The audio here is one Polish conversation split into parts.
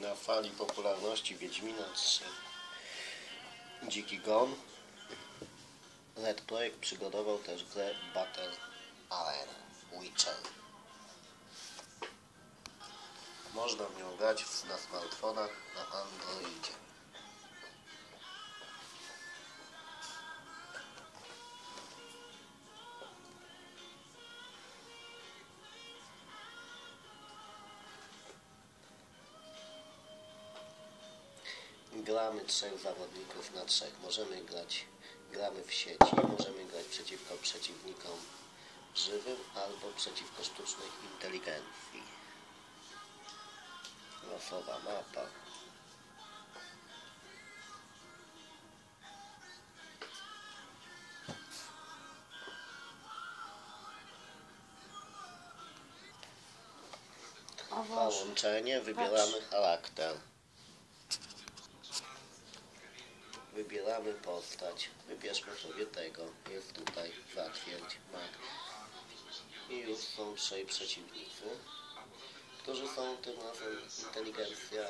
Na fali popularności Wiedźmina 3 Dziki Gon Red Projekt przygotował też grę Battle Arena Witcher. Można w nią grać na smartfonach na Androidzie. Gramy trzech zawodników na trzech. Możemy grać, gramy w sieci, możemy grać przeciwko przeciwnikom żywym albo przeciwko sztucznej inteligencji. Losowa mapa. Połączenie, wybieramy charakter. Wybieramy postać. Wybierzmy sobie tego. Jest tutaj zatwierdź mak. I już są trzej przeciwnicy, którzy są tym razem inteligencja.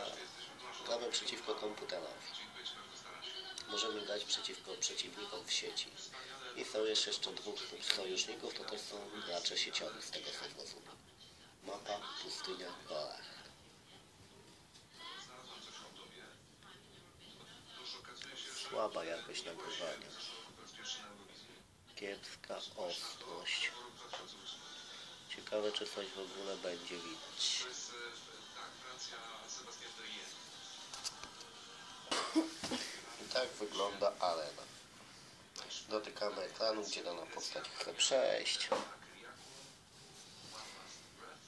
Gramy przeciwko komputerowi. Możemy grać przeciwko przeciwnikom w sieci. I są jeszcze dwóch sojuszników, to też są gracze sieciowi z tego co zrozumiem. Mapa, pustynia, Korach. Słaba jakość nagrywania. Kiepska ostrość. Ciekawe, czy coś w ogóle będzie widać. I tak wygląda arena. Dotykamy ekranu, gdzie dana postać chce przejść.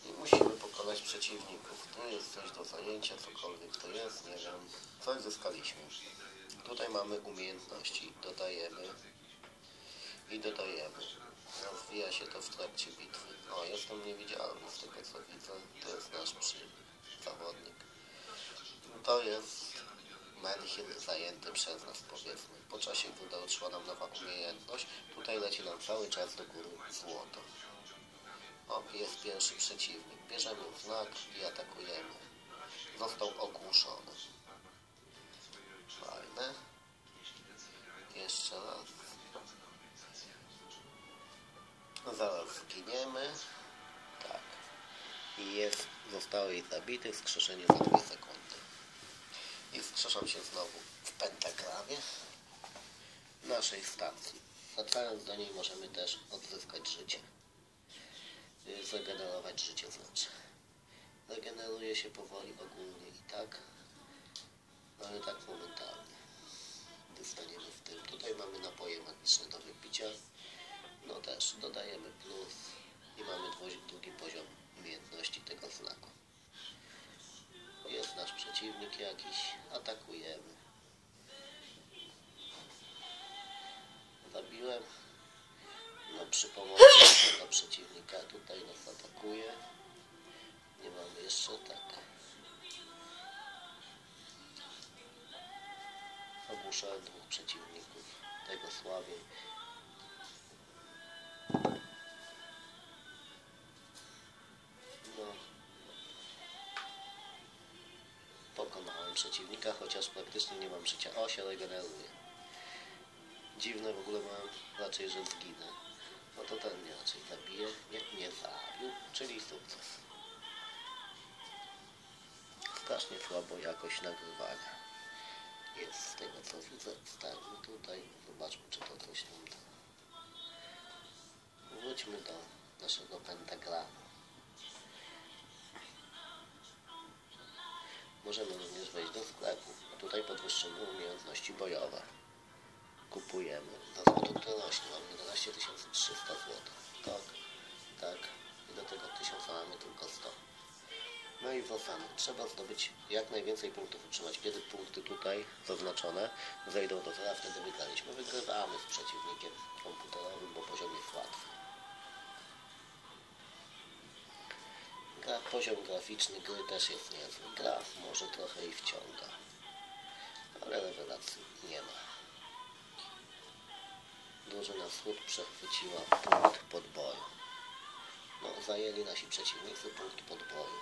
I musimy pokonać przeciwników. Tu jest coś do zajęcia, cokolwiek to jest, nie wiem. Coś zyskaliśmy. Tutaj mamy umiejętności. Dodajemy i dodajemy. Rozwija się to w trakcie bitwy. O, jestem niewidzialny z tego co widzę. To jest nasz przy zawodnik. To jest Menhir zajęty przez nas powiedzmy. Po czasie gdy doszła nam nowa umiejętność. Tutaj leci nam cały czas do góry złoto. O, jest pierwszy przeciwnik. Bierzemy znak i atakujemy. Został został jej zabity, wskrzeszenie za 2 sekundy. I wskrzeszam się znowu w pentagramie naszej stacji. Wracając do niej możemy też odzyskać życie. Zregenerować życie znaczy. Regeneruje się powoli ogólnie i tak, ale tak momentalnie. Dostaniemy w tym. Tutaj mamy napoje magiczne do wypicia. No też dodajemy plus i mamy drugi poziom umiejętności tego znaku. Przeciwnik jakiś, atakujemy. Zabiłem. No przy pomocy tego przeciwnika tutaj nas atakuje. Nie mamy jeszcze tak. Ogłuszałem dwóch przeciwników. Tego słabiej. Pokonałem przeciwnika, chociaż praktycznie nie mam życia. O, się regeneruje. Dziwne w ogóle mam raczej, że zginę. No to ten mnie raczej zabije. Nie, nie zabił, czyli sukces. Strasznie słabo jakość nagrywania. Jest z tego co widzę. Stańmy tutaj. Zobaczmy czy to coś nam da. Wróćmy do naszego pentagramu. Możemy Podwyższymy umiejętności bojowe. Kupujemy. Za rośnie. Mamy 11 300 zł. Tak, tak. I do tego 1000 mamy tylko 100. No i zasady. Trzeba zdobyć jak najwięcej punktów utrzymać. Kiedy punkty tutaj zaznaczone zejdą do zera, wtedy wygraliśmy. Wygrywamy z przeciwnikiem komputerowym, bo poziom jest łatwy. Gra, poziom graficzny gry też jest niezły. Gra może trochę i wciąga. Ale rewelacji nie ma. Drużyna wschód przechwyciła punkt podboju. No, zajęli nasi przeciwnicy punkt podboju.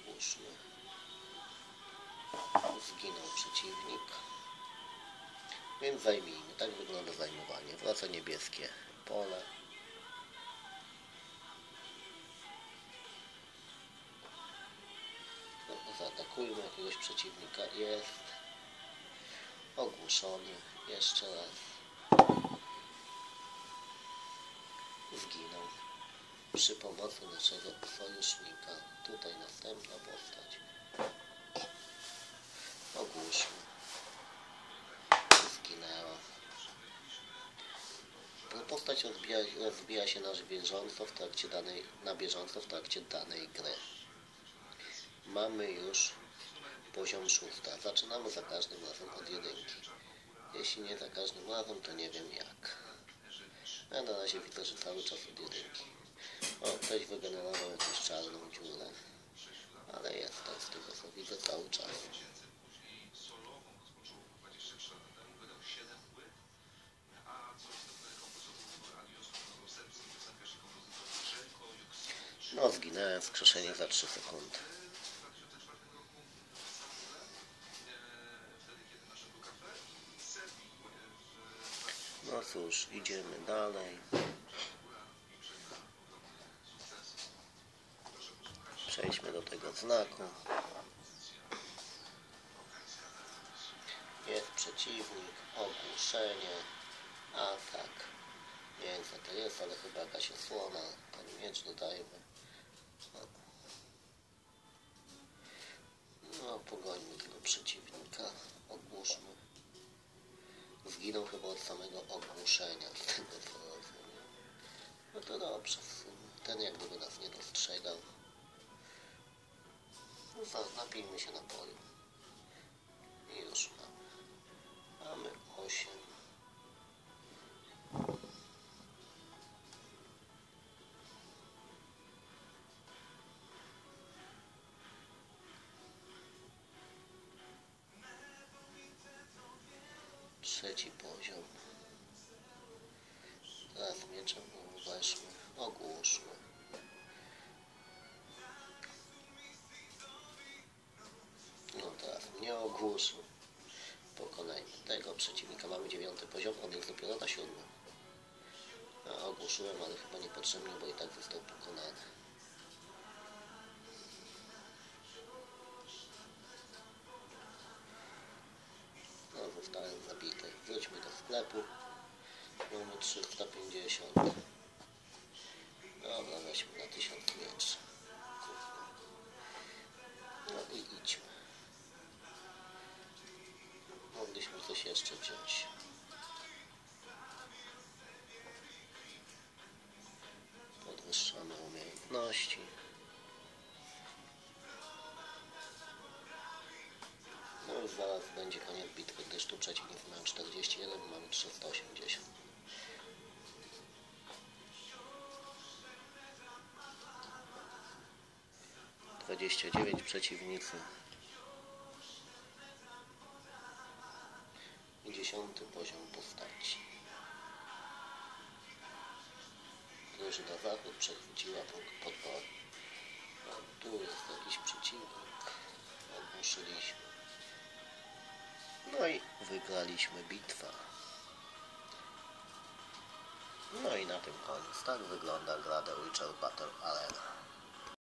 Ogłuszmy. Zginął przeciwnik. Więc zajmijmy. Tak wygląda zajmowanie. Wraca niebieskie pole. No, zaatakujmy jakiegoś przeciwnika. Jest. Ogłuszony. Jeszcze raz. Zginął. Przy pomocy naszego sojusznika. Tutaj następna postać. Ogłuszmy. Zginęła. Postać rozbija, rozbija się na bieżąco w trakcie danej, na bieżąco w trakcie danej gry. Mamy już poziom szósta. Zaczynamy za każdym razem od jedynki. Jeśli nie za każdym razem, to nie wiem jak. Ja na razie widzę, że cały czas od jedynki. O, ktoś wygenerował jakąś czarną dziurę. Ale jest tak z tego co widzę cały czas. No, zginęłem, wskrzeszenie za 3 sekundy. Cóż, idziemy dalej. Przejdźmy do tego znaku. Jest przeciwnik, ogłuszenie, atak. Nie wiem co to jest, ale chyba jakaś osłona. Ten miecz dodajmy. No, samego ogłuszenia, tego. No to dobrze, ten jak gdyby nas nie dostrzegał. No napijmy się napoju. I już mamy. Mamy 8. Trzeci poziom. Teraz mieczem weszmy, ogłuszmy. No teraz mnie ogłuszył. Pokonajmy tego przeciwnika. Mamy dziewiąty poziom, on jest dopiero na siódmym. Ogłuszyłem, ale chyba niepotrzebnie, bo i tak został pokonany. Sklepu. Mamy 350. Dobra, weźmy na 1000 miecz. No i idźmy. Mogliśmy coś jeszcze wziąć. Koniec bitwy, gdyż tu przeciwnicy mają 41, mamy 380. Dwadzieścia dziewięć przeciwnicy. I dziesiąty poziom postaci. Drużyna zachód przechwyciła punkt podboru. Tu jest jakiś przeciwnik. Ogłuszyliśmy. Wygraliśmy bitwę. No i na tym koniec. Tak wygląda gra The Witcher Battle